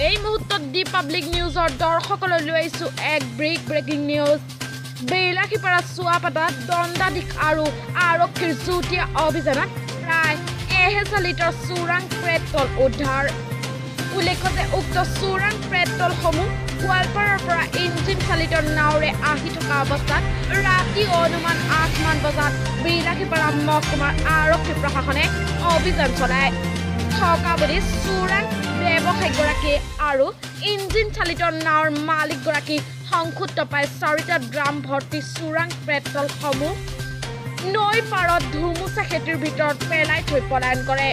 এই মুহূৰ্তত দি পাব্লিক নিউজৰ দৰ্শকলৈ লৈ আহিছোঁ এক ব্ৰেক ব্ৰেকিং নিউজ বেইলাখীপাৰা চোৱাপাতাত দণ্ডাধীশ আৰু আৰক্ষীৰ যুটীয়া অভিযানত প্ৰায় এহেজাৰ লিটাৰ চোৰাং পেট্ৰল উদ্ধাৰ। উল্লেখ্য যে উক্ত চোৰাং পেট্ৰলসমূহ গোৱালপাৰাৰ পৰা ইঞ্জিন চালিত নাওৰে আহি থকা অৱস্থাত ৰাতি অনুমান আঠমান বজাত বিলাসীপাৰা মহকুমাৰ আৰক্ষী প্ৰশাসনে অভিযান চলায়। থকা বুলি চোৰাং ব্যৱসায়ীগৰাকী আৰু ইঞ্জিন চালিত নাওৰ মালিকগৰাকী সংক্ষুপ্ত পাই চাৰিটা ড্ৰাম ভৰ্তি চোৰাং পেট্ৰলসমূহ নৈ পাৰত ধুমুচা খেতিৰ ভিতৰত পেলাই থৈ পলায়ন কৰে।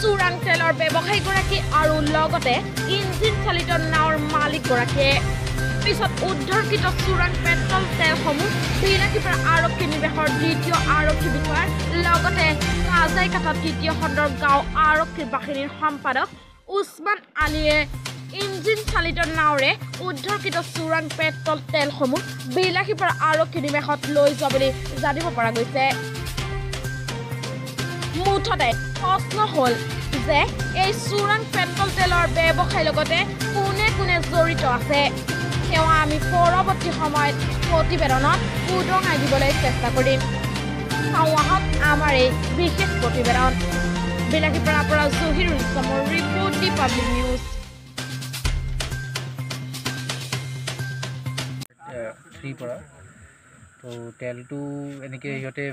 চোৰাং তেলৰ ব্যৱসায়ীগৰাকী আৰু লগতে ইঞ্জিন চালিত নাওৰ মালিকগৰাকীয়ে পিছত উদ্ধাৰকৃত চোৰাং পেট্ৰল তেলসমূহ বিলাসীপাৰা আৰক্ষী নিৱেশৰ দ্বিতীয় আৰক্ষী বিষয়াৰ লগতে কাজাইকাটা তৃতীয় খণ্ডৰ গাঁও আৰক্ষী বাহিনীৰ সম্পাদক উছমান আলীয়ে ইঞ্জিন চালিত নাওৰে উদ্ধাৰকৃত চোৰাং পেট্ৰল তেলসমূহ বিলাসীপাৰা আৰক্ষী নিৱেশত লৈ যোৱা বুলি জানিব পৰা গৈছে। মুঠতে প্ৰশ্ন হ'ল যে এই চোৰাং পেট্ৰল তেলৰ ব্যৱসায়ীৰ লগতে কোনে কোনে জড়িত আছে? তেওঁ আমি পৰৱৰ্তী সময়ত প্ৰতিবেদনত উদঙাই দিবলৈ চেষ্টা কৰিম। চাওঁ আহক আমাৰ এই বিশেষ প্ৰতিবেদন। বিলাসীপাৰাৰ পৰা জহিৰুল ইছলামৰ ৰিপৰ্ট দি পাব্লিক নিউজ। পৰা। তো তেলটো এনেকৈ সিহঁতে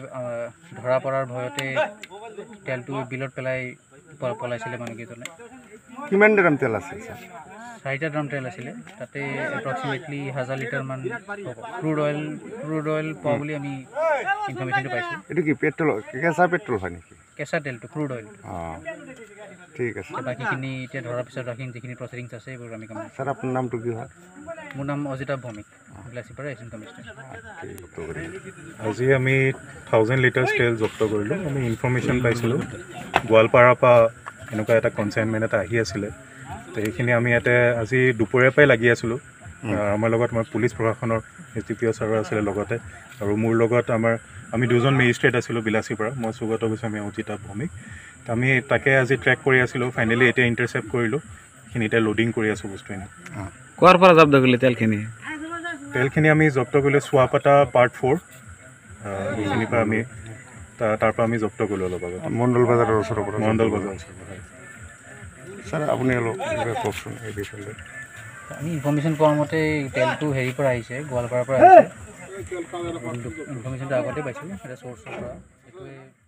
ধৰা পৰাৰ ভয়তে তেলটো বিলত পেলাই প- পলাইছিলে মানুহকেইজনে। কিমান গ্ৰাম তেল আছে ছাৰ? চাৰিটা ড্ৰাম তেল আছিলে। তাতে এপ্ৰক্সিমেটলি হাজাৰ লিটাৰমান হ'ব। ক্ৰুড অইল ক্ৰুড অইল পোৱা বুলি আমি ইনফৰ্মেশ্যনটো পাইছোঁ। এইটো কি পেট্ৰল কেঁচা পেট্ৰল হয় নেকি? কেঁচা তেলটো ক্ৰুড অইল অঁ ঠিক আছে। বাকীখিনি এতিয়া ধৰাৰ পিছত বাকী যিখিনি প্ৰচিডিংছ আছে এইবোৰ আমি কাম ছাৰ আপোনাৰ নামটো কি হয়? মোৰ নাম অজিতা ভৌমিক জব্দ কৰিম আজি আমি থাউজেণ্ড লিটাৰ্ছ তেল জব্দ কৰিলোঁ আমি ইনফৰ্মেশ্যন পাইছিলোঁ। গোৱালপাৰাৰ পৰা এনেকুৱা এটা কনচাইনমেণ্ট এটা আহি আছিলে তো সেইখিনি আমি ইয়াতে আজি দুপৰীয়াৰ পৰাই লাগি আছিলোঁ। আমাৰ লগত আমাৰ পুলিচ প্ৰশাসনৰ এছ ডি পি অ' ছাৰো আছিলে লগতে আৰু মোৰ লগত আমাৰ আমি দুজন মেজিষ্ট্ৰেট আছিলোঁ বিলাচীৰ পৰা মই সুগত গোস্বামী অজিতা ভৌমিক। তো আমি তাকে আজি ট্ৰেক কৰি আছিলোঁ ফাইনেলি এতিয়া ইণ্টাৰচেপ্ট কৰিলোঁ সেইখিনি এতিয়া লোডিং কৰি আছোঁ বস্তুখিনি কোৱাৰ পৰা জব্দ কৰিলে তেলখিনি? তেলখিনি আমি জব্দ কৰিলোঁ চোৱাপাতা পাৰ্ট ফ'ৰ সেইখিনিৰ পৰা আমি তাৰ পৰা আমি জব্দ কৰিলোঁ অলপ আগত। মণ্ডল বজাৰৰ ওচৰৰ পৰা মণ্ডল বজাৰ ওচৰৰ পৰা। ছাৰ আপুনি অলপ কওকচোন এই বিষয়ে আমি ইনফৰ্মেশ্যন পোৱা মতে তেলটো হেৰিৰ পৰা আহিছে গোৱালপাৰাৰ পৰা আহিছে। ইনফৰ্মেশ্যনটো আগতে পাইছোঁ এটা চ'ৰ্চৰ পৰা। সেইটোৱে